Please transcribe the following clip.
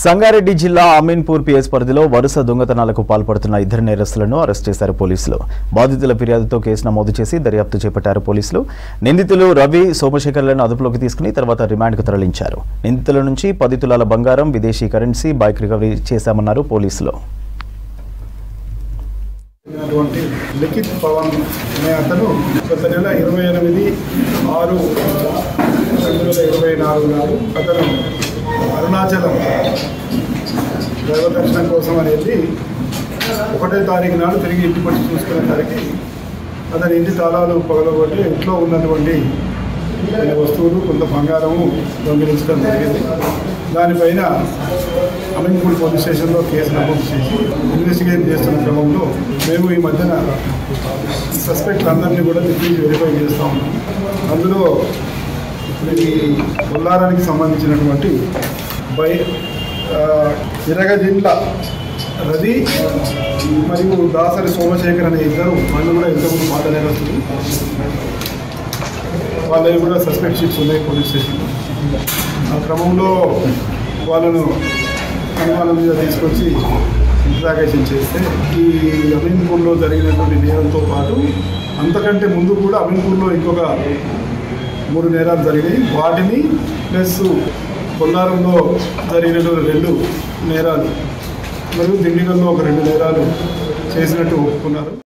సంగారెడ్డి జిల్లా అమీన్పూర్ పిఎస్ పరిధిలో వరుస దొంగతనాలకు పాల్పడుతున్న ఇద్దరు నేరస్తులను అరెస్ట్ చేశారు పోలీసులు. బాధితుల ఫిర్యాదుతో కేసు నమోదు చేసి దర్యాప్తు చేపట్టారు పోలీసులు. నిందితులు రవి సోమశేఖర్లను అదుపులోకి తీసుకుని తర్వాత రిమాండ్కు తరలించారు. నిందితుల నుంచి పది తులాల బంగారం విదేశీ కరెన్సీ బైక్ రికవరీ చేశామన్నారు పోలీసులు. లిఖిత్ పవన్ అనే అతను గత నెల ఇరవై ఎనిమిది ఆరు రెండు వేల ఇరవై నాలుగు నాడు అతను అరుణాచలం దైవ దర్శనం కోసం అని వెళ్ళి ఒకటే తారీఖు నాడు తిరిగి ఇంటికి వచ్చి చూసుకునేసరికి అతని ఇంటి తాళాలు పగలగొట్టి ఇంట్లో ఉన్నటువంటి కొన్ని వస్తువులు కొంత బంగారము దొంగిలించడం జరిగింది. దానిపైన అమీన్పూర్ పోలీస్ స్టేషన్లో కేసు నమోదు చేసి ఇన్వెస్టిగేట్ చేస్తున్న క్రమంలో మేము ఈ మధ్యన సస్పెక్ట్ అందరినీ కూడా తిరిగి వెరిఫై చేస్తూ ఉన్నాం. అందులో ఈ ఉల్లారానికి సంబంధించినటువంటి బై ఆ, ఇరగజిండ్ల రది మరియు దాసరి సోమశేఖర్ అనే ఇద్దరు వాళ్ళు కూడా ఇంతకుముందు మాట్లాడే వస్తుంది వాళ్ళవి కూడా సస్పెక్ట్ షీట్స్ ఉన్నాయి పోలీస్ స్టేషన్లో. ఆ క్రమంలో వాళ్ళను అనుమానం మీద తీసుకొచ్చి ఇంట్రాగేషన్ చేస్తే ఈ అమీన్పూర్లో జరిగినటువంటి నేరంతో పాటు అంతకంటే ముందు కూడా అమీన్పూర్లో ఇంకొక మూడు నేరాలు జరిగాయి వాటిని ప్లస్ కొల్లారంలో జరిగిన రెండు నేరాలు మరియు దిండిగల్లో ఒక రెండు నేరాలు చేసినట్టు ఒప్పుకున్నారు.